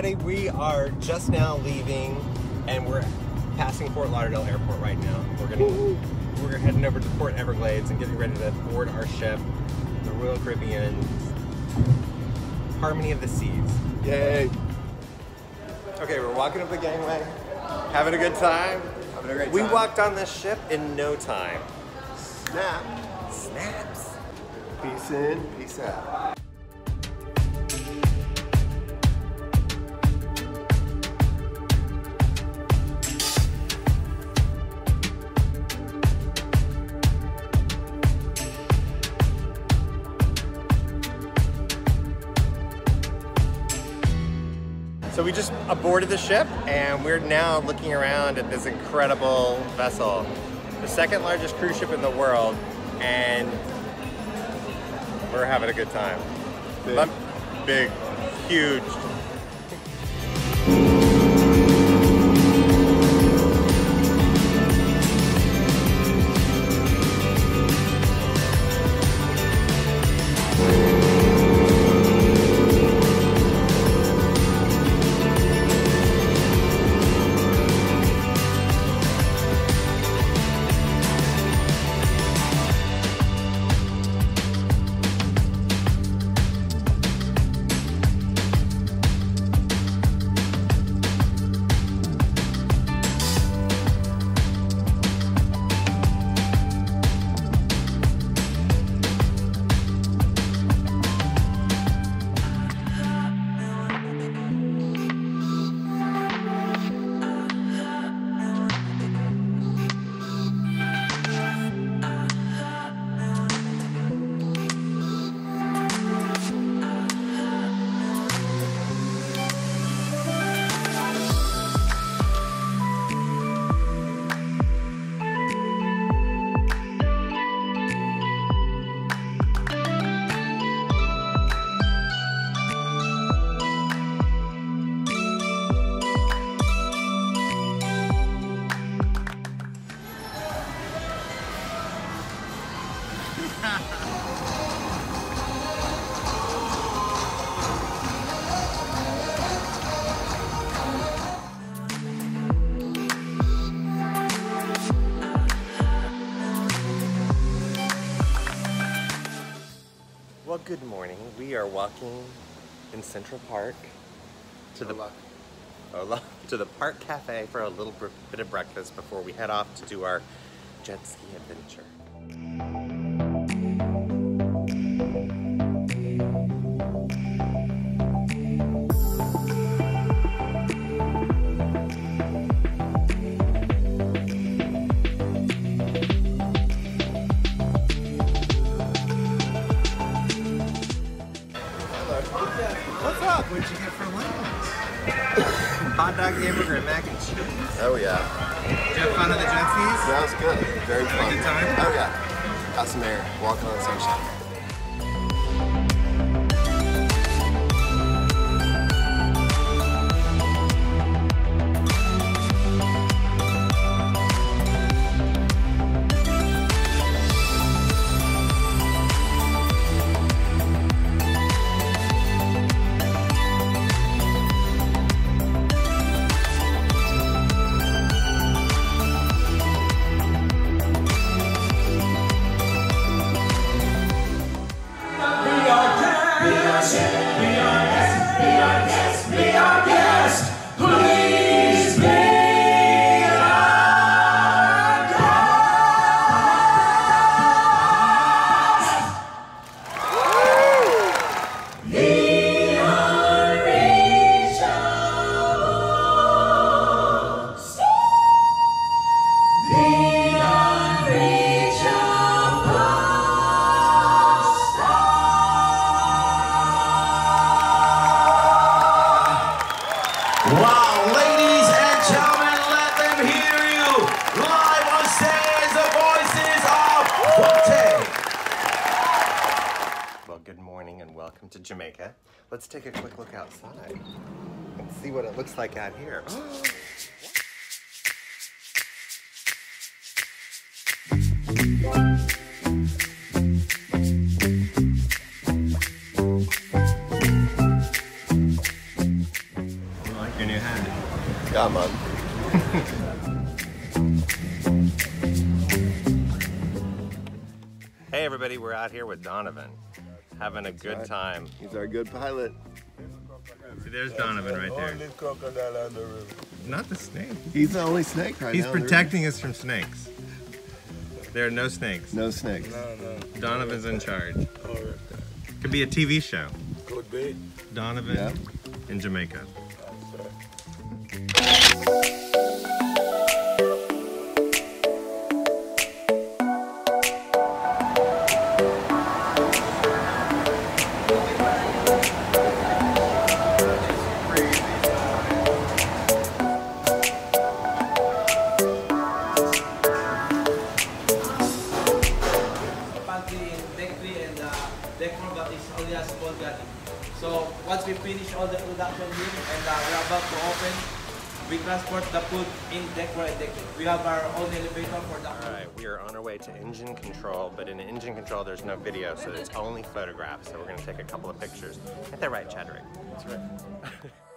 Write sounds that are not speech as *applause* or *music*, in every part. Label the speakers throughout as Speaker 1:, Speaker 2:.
Speaker 1: everybody. We are just now leaving, and we're passing Fort Lauderdale Airport right now. We're gonna we're heading over to Port Everglades and getting ready to board our ship, the Royal Caribbean Harmony of the Seas.
Speaker 2: Yay.
Speaker 1: Okay, we're walking up the gangway, having a good time.
Speaker 2: Having a great
Speaker 1: We walked on this ship in no time.
Speaker 2: Snap.
Speaker 1: Snaps.
Speaker 2: Peace in, peace out.
Speaker 1: So we just aborted the ship and we're now looking around at this incredible vessel, the second largest cruise ship in the world, and we're having a good time.
Speaker 2: Big.
Speaker 1: Big, huge. Well, good morning. We are walking in Central Park to the
Speaker 2: Hola.
Speaker 1: Hola. to the Park Cafe for a little bit of breakfast before we head off to do our jet ski adventure.
Speaker 3: What'd you get for lunch?
Speaker 1: Hot dog, hamburger, and mac and cheese.
Speaker 2: Oh yeah.
Speaker 3: Did you have fun on the jet skis?
Speaker 2: That was good. Very fun.
Speaker 3: good time?
Speaker 2: Oh yeah. Got some air. Walking on the sunshine.
Speaker 1: Let's take a quick look outside and see what it looks like out here. *gasps*
Speaker 2: Ja, man. *laughs*
Speaker 1: Hey everybody, we're out here with Donovan, having a good
Speaker 2: right.
Speaker 1: time.
Speaker 2: He's our good pilot.
Speaker 1: See, there's Donovan right there.
Speaker 4: Only crocodile on the river.
Speaker 1: Not the snake.
Speaker 2: He's the only snake right
Speaker 1: He's
Speaker 2: now. in the
Speaker 1: protecting us from snakes. There are no snakes.
Speaker 2: No snakes.
Speaker 4: No, no.
Speaker 1: Donovan's in charge. Could be a TV show.
Speaker 4: Could be.
Speaker 1: Donovan
Speaker 2: Yeah.
Speaker 1: in Jamaica.
Speaker 5: Transport the food in deck 4 deck We have our own elevator for that.
Speaker 1: All right, we are on our way to engine control, but in engine control, there's no video, so it's only photographs. So we're gonna take a couple of pictures. Get that right, Chadwick. That's right. *laughs*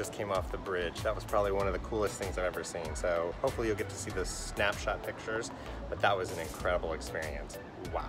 Speaker 1: just came off the bridge. That was probably one of the coolest things I've ever seen. So hopefully you'll get to see the snapshot pictures, but that was an incredible experience. Wow.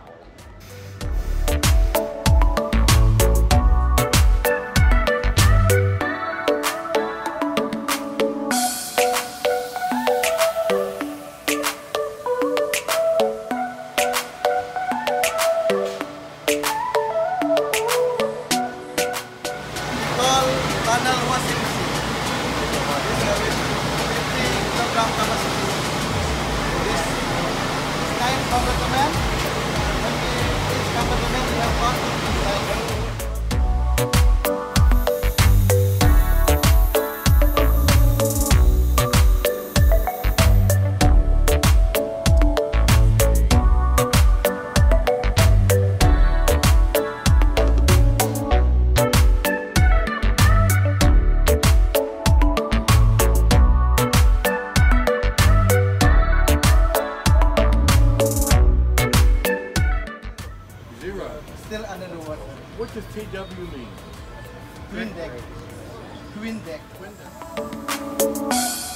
Speaker 5: Still under the water.
Speaker 4: What does TW mean?
Speaker 5: Twin deck. Twin deck.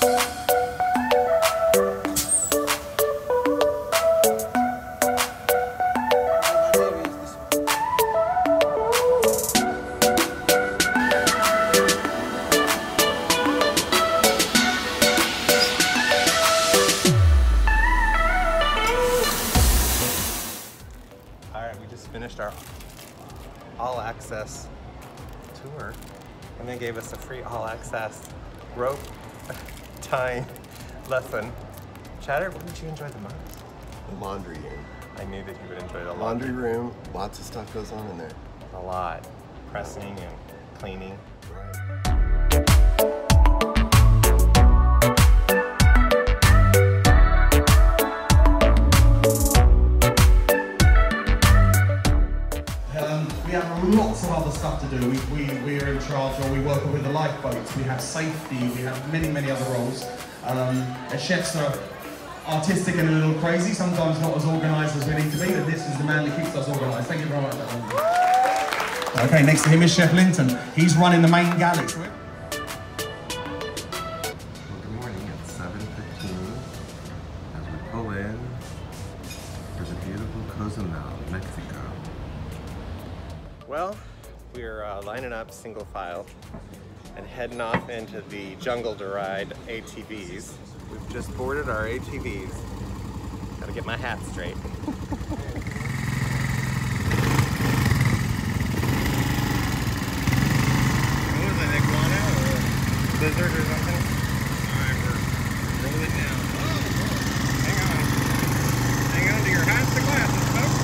Speaker 1: All our all access tour and they gave us a free all access rope *laughs* tying lesson. Chatter, what did you enjoy the most?
Speaker 2: The laundry room.
Speaker 1: I knew that you would enjoy the
Speaker 2: Laundry room. Lots of stuff goes on in there.
Speaker 1: a lot. Pressing and cleaning.
Speaker 6: To do. We, we, we're in charge, or we work with the lifeboats. We have safety. We have many, many other roles. Um, chefs are artistic and a little crazy, sometimes not as organised as we need to be, but this is the man that keeps us organised. Thank you very much. Okay, next to him is Chef Linton. He's running the main galley.
Speaker 1: Single file and heading off into the jungle to ride ATVs. We've just boarded our ATVs. Gotta get my hat straight. *laughs* what was it, iguana or lizard or something? Alright, we're rolling it down. Oh, hang on. Hang on to your hats and glasses, folks.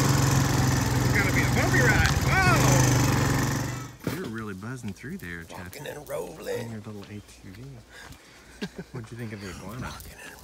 Speaker 1: This is gonna be a bumpy ride. Whoa!
Speaker 2: You're really buzzing through there, Chad.
Speaker 1: Rocking and rolling.
Speaker 2: In your little ATV. What'd you think of the iguana?
Speaker 1: Rocking and